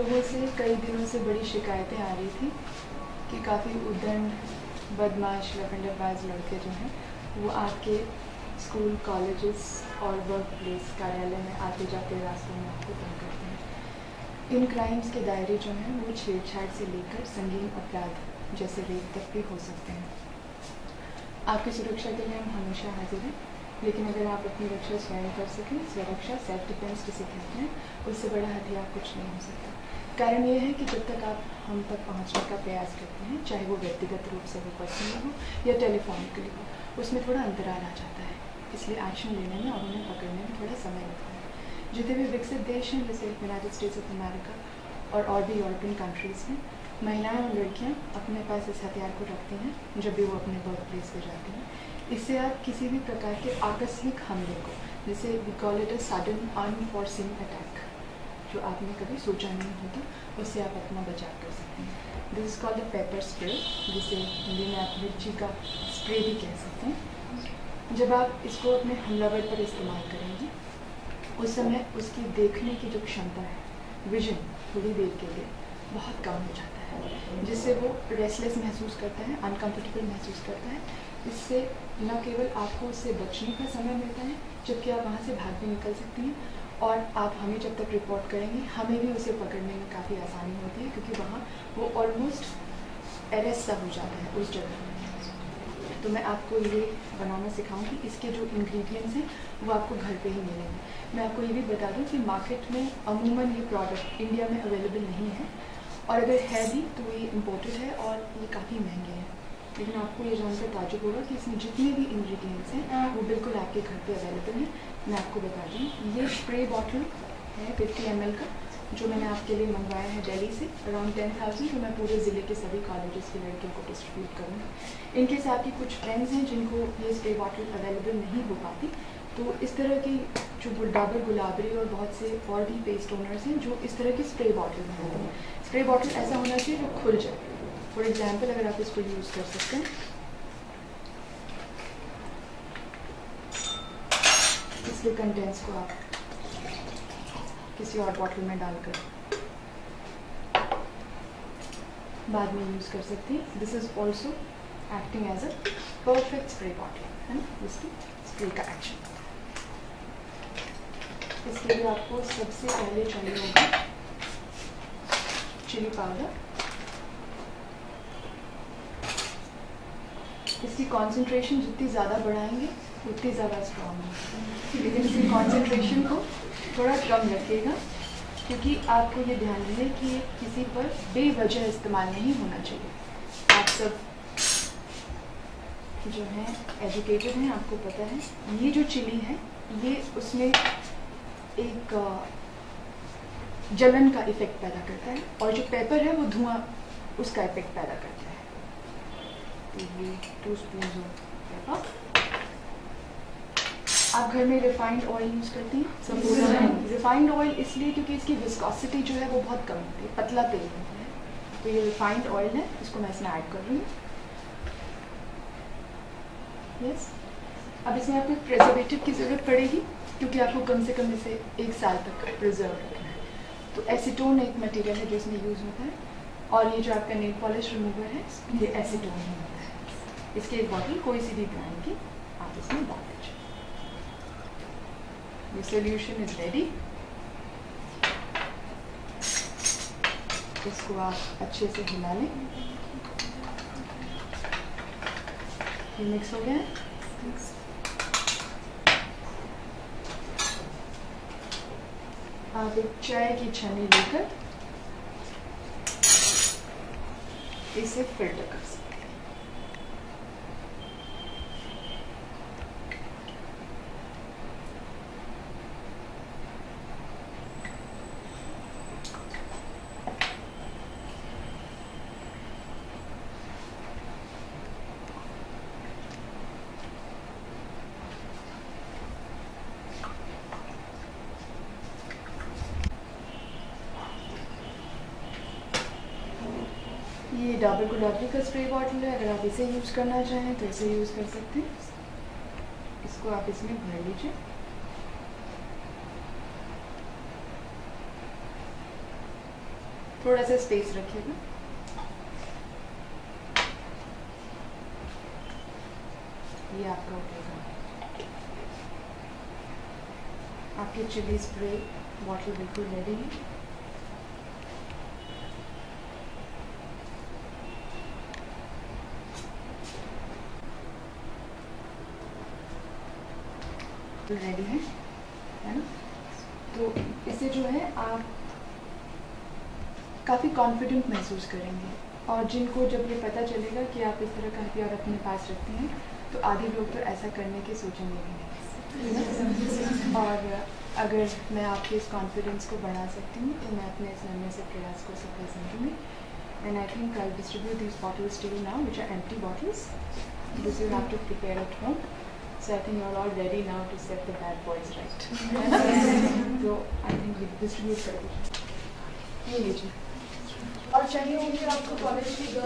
लोगों से कई दिनों से बड़ी शिकायतें आ रही थी कि काफ़ी उदंड, बदमाश, लफंडरबाज लड़के जो हैं, वो आपके स्कूल, कॉलेजेस और वर्क प्लेस कार्यालय में आते जाते रास्तों में आपको तंग करते हैं। इन क्राइम्स के दायरे जो हैं, वो छेड़छाड़ से लेकर संगीन अपराध जैसे रेप तक भी हो सकते हैं। आपकी सुरक्षा के लिए हम हमेशा हाजिर हैं। लेकिन अगर आप अपनी रक्षा स्वयं कर सकें, स्वरक्षा सेल्फ डिफेंस जिसे कहते हैं, उससे बड़ा हथियार कुछ नहीं हो सकता। कारण ये है कि जब तक आप हम तक पहुँचने का प्रयास करते हैं, चाहे वो व्यक्तिगत रूप से हो पर्सनल हो, या टेलीफोन टेलीफोनिकली हो, उसमें थोड़ा अंतराल आ जाता है। इसलिए एक्शन लेने में और उन्हें पकड़ने में थोड़ा समय लगता है। जितने भी विकसित देश हैं, जैसे यूनाइटेड स्टेट्स ऑफ़ अमेरिका और और भी यूरोपियन कंट्रीज़ में महिलाएँ और लड़कियाँ अपने पास इस हथियार को रखती हैं जब भी वो अपने वर्क प्लेस पर जाती हैं। इससे आप किसी भी प्रकार के आकस्मिक हमले को, जैसे we call it a sudden unforeseen attack जो आपने कभी सोचा नहीं होता उससे आप अपना बचाव कर सकते हैं। This is called the pepper spray जिसे हिंदी में आप मिर्ची का स्प्रे भी कह सकते हैं। जब आप इसको अपने हमलावर पर इस्तेमाल करेंगे, उस समय उसकी देखने की जो क्षमता है विजन थोड़ी देर के लिए, बहुत कम हो जाता है। जिससे वो रेस्टलेस महसूस करता है अनकम्फर्टेबल महसूस करता है। इससे न केवल आपको उससे बचने का समय मिलता है, जबकि आप वहाँ से भाग भी निकल सकती हैं और आप हमें जब तक रिपोर्ट करेंगे, हमें भी उसे पकड़ने में काफ़ी आसानी होती है, क्योंकि वहाँ वो ऑलमोस्ट अरेस्ट सा हो जाता है उस जगह तो मैं आपको ये बनाना सिखाऊँगी, इसके जो इंग्रेडिएंट्स हैं, वो आपको घर पे ही मिलेंगे। मैं आपको ये भी बता दूँ कि मार्केट में अमूमन ये प्रोडक्ट इंडिया में अवेलेबल नहीं है। और अगर है भी तो ये इम्पोर्टेड है और ये काफ़ी महँगे हैं। लेकिन आपको ये जानकर ताजुब होगा कि इसमें जितने भी इंग्रेडिएंट्स हैं, वो बिल्कुल आपके घर पे अवेलेबल हैं। मैं आपको बता दूँ, ये स्प्रे बॉटल है फिफ्टी एम का, जो मैंने आपके लिए मंगवाया है दिल्ली से अराउंड टेन थाउज़ेंड जो मैं पूरे ज़िले के सभी कॉलेजेस के लड़कियों को डिस्ट्रीब्यूट करूँगी। इनकेस आपकी कुछ फ्रेंड्स हैं जिनको ये स्प्रे बॉटल अवेलेबल नहीं हो पाती। तो इस तरह की जो डाबर गुलाबरी और बहुत से और भी पेस्ट ओनर्स हैं, जो इस तरह की स्प्रे बॉटल बनाते हैं। स्प्रे बॉटल ऐसा होना चाहिए जो खुल जाए। फॉर एग्ज़ाम्पल अगर आप इसको यूज़ कर सकते हैं। इसके कंटेंट्स को आप किसी और बॉटल में डालकर बाद में यूज़ कर सकती हैं। This is also acting as a perfect spray bottle है ना? इसकी स्प्रे का एक्शन इसके लिए आपको सबसे पहले चाहिए होगा चिली पाउडर इसकी कॉन्सेंट्रेशन जितनी ज़्यादा बढ़ाएँगे, उतनी ज़्यादा स्ट्रॉन्ग है लेकिन इसकी कॉन्सेंट्रेशन को थोड़ा कम रखिएगा क्योंकि आपको ये ध्यान रहे कि किसी पर बेवजह इस्तेमाल नहीं होना चाहिए। आप सब जो हैं एजुकेटेड हैं, आपको पता है, ये जो चिली है, ये उसमें एक जलन का इफ़ेक्ट पैदा करता है और जो पेपर है वो धुआँ उसका इफ़ेक्ट पैदा करता है। तो ये टू स्पून पेपर आप घर में रिफाइंड ऑयल यूज़ करती हैं? रिफाइंड ऑयल इसलिए क्योंकि इसकी विस्कॉसिटी जो है वो बहुत कम होती है पतला तेल होता है। तो ये रिफाइंड ऑयल है इसको मैं इसमें ऐड कर रही हूँ। यस अब इसमें आपको प्रिजर्वेटिव की ज़रूरत पड़ेगी, क्योंकि आपको कम से कम इसे एक साल तक प्रिजर्व रखना है। तो एसीटोन एक मटेरियल है जो इसमें यूज़ होता है, और ये जो आपका नेल पॉलिश रिमूवर है, ये एसीटोन ही होता है। इसकी एक बॉटल कोई सी भी ब्रांड की, आप इसमें डाल दीजिए। solution is ready. इसको आप अच्छे से हिला लें। ये मिक्स हो गया। है आप एक चाय की छन्नी लेकर इसे फ़िल्टर कर सकते ये डाबर गुलाबी का स्प्रे बॉटल है, अगर आप इसे यूज़ करना चाहें तो इसे यूज़ कर सकते हैं। इसको आप इसमें भर लीजिए। थोड़ा सा स्पेस रखिएगा। ये आपका उठेगा आपकी चिली स्प्रे बॉटल बिल्कुल रेडी है। रेडी है? है ना? तो इससे जो है आप काफ़ी कॉन्फिडेंट महसूस करेंगे। और जिनको जब ये पता चलेगा कि आप इस तरह का हथियार अपने पास रखते हैं तो आधे लोग तो ऐसा करने की सोचेंगे भी नहीं। और अगर मैं आपके इस कॉन्फिडेंस को बढ़ा सकती हूँ तो मैं अपने इस नन्हे से प्रयास को सफल समझूँगी। And I think I distribute this bottles to now which are empty bottles this you have to prepare at home So I think you're all ready now to set the bad boys right. so I think we distribute कर दीजिए ये लीजिए और चाहिए होंगे आपको college की